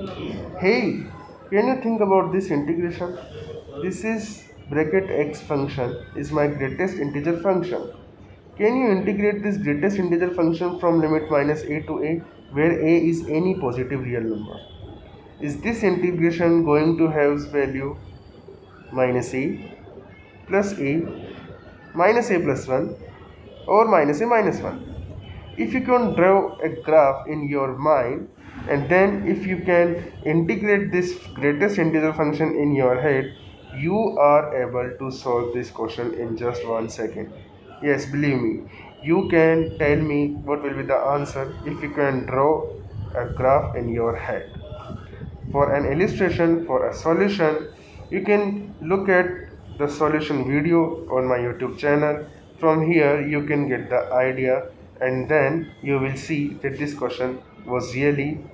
Hey, can you think about this integration? This is bracket x function is my greatest integer function. Can you integrate this greatest integer function from limit minus a to a where a is any positive real number? Is this integration going to have value minus a plus a minus a plus 1 or minus a minus 1? If you can draw a graph in your mind and then if you can integrate this greatest integer function in your head you are able to solve this question in just one second. Yes believe me. You can tell me what will be the answer if you can draw a graph in your head. For an illustration for a solution you can look at the solution video on my youtube channel. From here you can get the idea and then you will see that this question was really